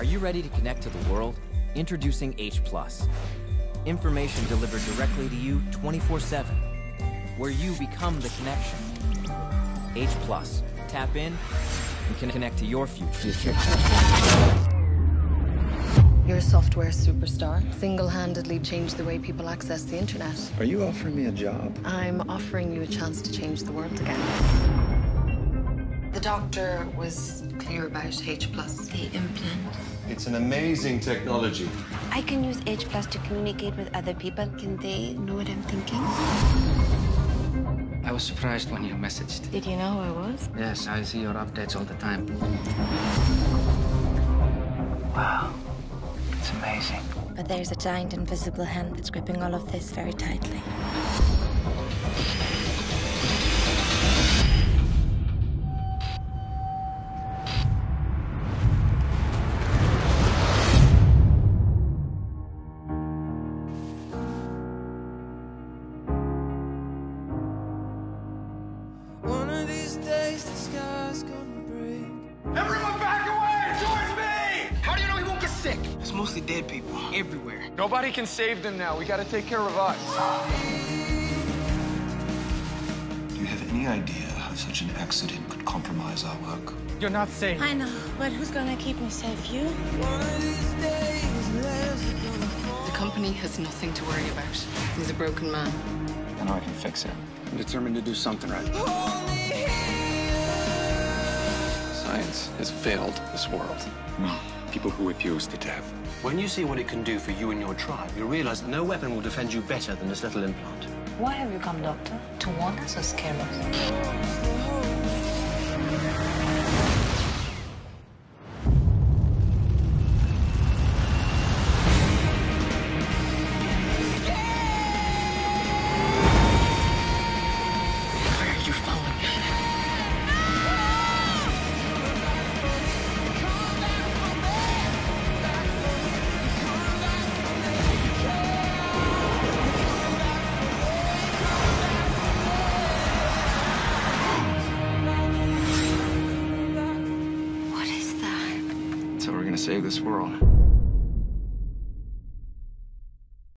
Are you ready to connect to the world? Introducing H+. Information delivered directly to you 24-7, where you become the connection. H+. Tap in and can connect to your future. You're a software superstar. Single-handedly changed the way people access the internet. Are you offering me a job? I'm offering you a chance to change the world again. The doctor was clear about H+. The implant. It's an amazing technology. I can use H plus to communicate with other people. Can they know what I'm thinking? I was surprised when you messaged. Did you know who I was? Yes, I see your updates all the time. Wow. It's amazing. But there's a giant invisible hand that's gripping all of this very tightly. These days the sky's gonna break. Everyone back away towards me! How do you know he won't get sick? It's mostly dead people everywhere. Nobody can save them now. We gotta take care of us. Do you have any idea how such an accident could compromise our work? You're not safe. I know, but who's gonna keep me safe? You? One of these days lives are gonna fall. The company has nothing to worry about. He's a broken man. I know I can fix it. I'm determined to do something right. Hold me here. Science has failed this world. People who abused it have. When you see what it can do for you and your tribe, you'll realize that no weapon will defend you better than this little implant. Why have you come, Doctor? To warn us or scare us? We're gonna save this world.